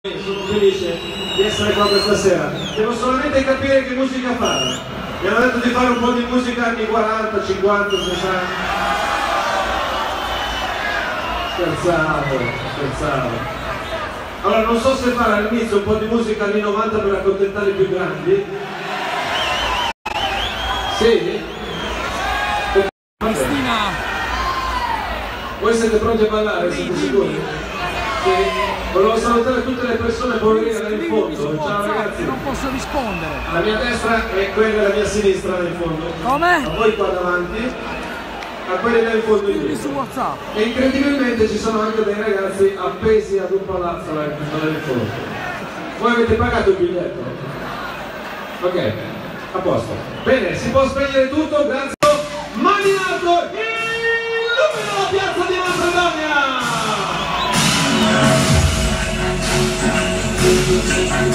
Sono felice di essere qua questa sera. Devo solamente capire che musica fare. Mi hanno detto di fare un po' di musica anni 40, 50, 60. Scherzavo, scherzavo. Allora non so se fare all'inizio un po' di musica anni 90 per accontentare i più grandi. Sì? Cristina, Voi siete pronti a ballare? Siete sicuri? Volevo salutare tutte le persone poverine là in fondo. Ciao ragazzi. non posso rispondere. La mia destra è quella della mia sinistra là in fondo. Come? A voi qua davanti, a quelli là in fondo Scrivimi su indietro. WhatsApp. E incredibilmente ci sono anche dei ragazzi appesi ad un palazzo là in là in fondo. Voi avete pagato il biglietto? Ok, a posto. Bene, si può spegnere tutto, grazie. Mani in alto, I'm